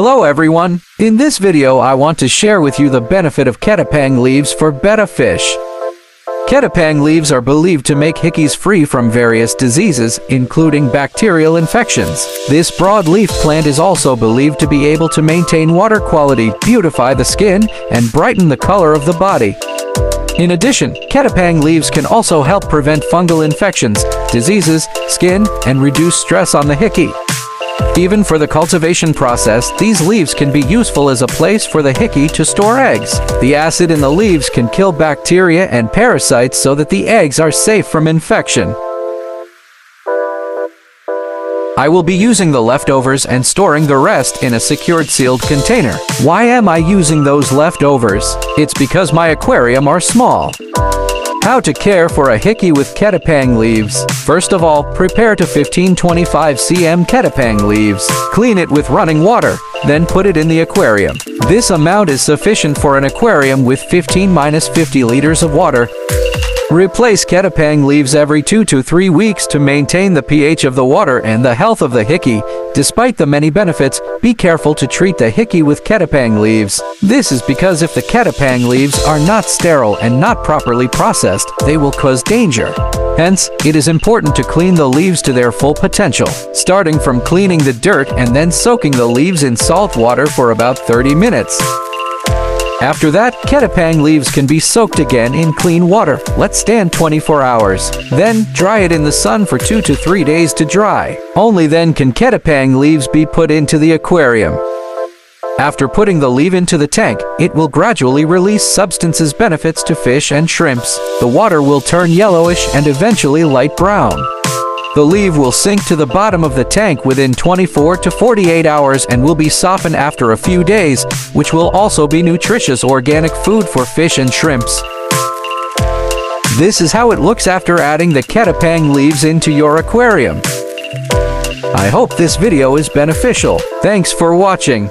Hello everyone! In this video I want to share with you the benefit of ketapang leaves for betta fish. Ketapang leaves are believed to make hickeys free from various diseases, including bacterial infections. This broadleaf plant is also believed to be able to maintain water quality, beautify the skin, and brighten the color of the body. In addition, ketapang leaves can also help prevent fungal infections, diseases, skin, and reduce stress on the hickey. Even for the cultivation process, these leaves can be useful as a place for the hickey to store eggs. The acid in the leaves can kill bacteria and parasites so that the eggs are safe from infection. I will be using the leftovers and storing the rest in a secured sealed container. Why am I using those leftovers? It's because my aquarium are small. How to care for a hickey with ketapang leaves. First of all, prepare to 1525 cm ketapang leaves. Clean it with running water, then put it in the aquarium. This amount is sufficient for an aquarium with 15-50 liters of water Replace ketapang leaves every 2 to 3 weeks to maintain the pH of the water and the health of the hickey. Despite the many benefits, be careful to treat the hickey with ketapang leaves. This is because if the ketapang leaves are not sterile and not properly processed, they will cause danger. Hence, it is important to clean the leaves to their full potential, starting from cleaning the dirt and then soaking the leaves in salt water for about 30 minutes. After that, ketapang leaves can be soaked again in clean water. Let stand 24 hours. Then, dry it in the sun for 2 to 3 days to dry. Only then can ketapang leaves be put into the aquarium. After putting the leaf into the tank, it will gradually release substances benefits to fish and shrimps. The water will turn yellowish and eventually light brown. The leaf will sink to the bottom of the tank within 24 to 48 hours and will be softened after a few days, which will also be nutritious organic food for fish and shrimps. This is how it looks after adding the ketapang leaves into your aquarium. I hope this video is beneficial. Thanks for watching.